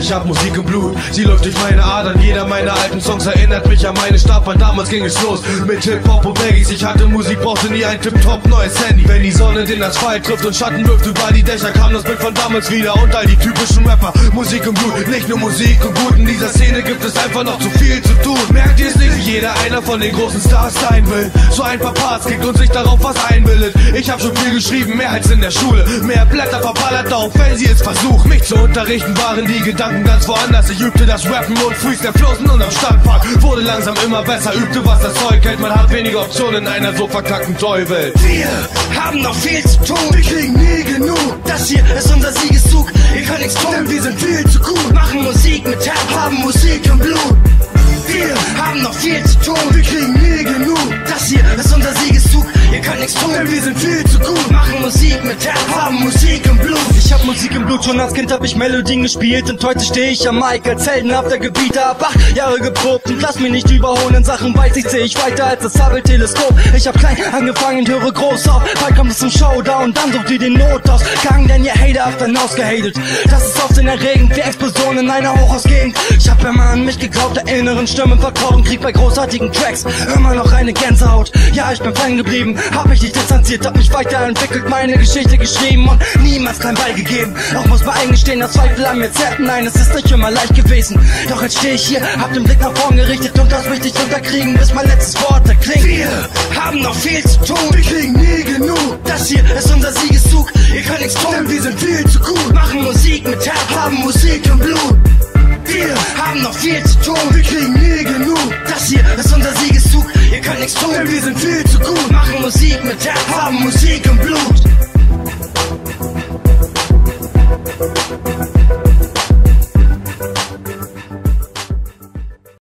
Ich hab Musik im Blut, sie läuft durch meine Adern. Jeder meiner alten Songs erinnert mich an meine Startbahn. Damals ging es los mit Hip-Hop und Baggies. Ich hatte Musik, brauchte nie ein Tip-Top neues Handy. Wenn die Sonne den Asphalt trifft und Schatten wirft über die Dächer, kam das Bild von damals wieder. Und all die typischen Rapper, Musik im Blut, nicht nur Musik und gut. In dieser Szene gibt es einfach noch zu viel zu tun. Merkt ihr es nicht, wie jeder einer von den großen Stars sein will? So ein paar Parts kriegt und sich darauf was einbildet. Ich hab schon viel geschrieben, mehr als in der Schule. Mehr Blätter verballert auf, wenn sie es versucht, mich zu unterrichten, waren die Gedanken ganz woanders. Ich übte das Rappen und Freestyle flossen und am Standpark wurde langsam immer besser, übte was das Zeug hält. Man hat wenige Optionen in einer so verkackten Teufel. Wir haben noch viel zu tun, wir kriegen nie genug. Das hier ist unser Siegeszug, ihr könnt nichts tun, denn wir sind viel zu gut. Machen Musik mit Herz, haben Musik Könnt nichts tun, denn wir sind viel zu gut. Machen Musik mit Herz, haben Musik im Blut. Ich hab Musik im Blut, schon als Kind hab ich Melodien gespielt und heute steh ich am Mic als heldenhafter Gebieter. Hab acht Jahre geprobt und lass mich nicht überholen. In Sachen weiß ich, seh ich weiter als das Hubble-Teleskop. Ich hab klein angefangen, höre groß auf. Bald kommt es zum Showdown, dann sucht ihr den Notausgang, denn ihr Hater habt dann ausgehatet. Das ist aufsehenerregend, wie Explosionen in einer Hochhausgegend. Ich hab immer an mich geglaubt, der inneren Stimmen vertraut Krieg bei großartigen Tracks. Immer noch eine Gänsehaut. Ja, ich bin fein geblieben, hab mich nicht distanziert, hab mich weiterentwickelt, meine Geschichte geschrieben und niemals klein beigegeben. Auch muss man eingestehen, dass Zweifel an mir zerrten. Nein, es ist nicht immer leicht gewesen. Doch jetzt steh ich hier, hab den Blick nach vorn gerichtet und lass mich nicht unterkriegen, bis mein letztes Wort erklingt. Wir haben noch viel zu tun, wir kriegen nie genug. Das hier ist unser Siegeszug, ihr könnt nichts tun, denn wir sind viel zu gut. Machen Musik mit Herz, haben Musik im Blut. Haben noch viel zu tun, wir kriegen nie genug. Das hier ist unser Siegeszug, ihr könnt nichts tun, denn wir sind viel zu gut. Machen Musik mit Herz, haben Musik im Blut.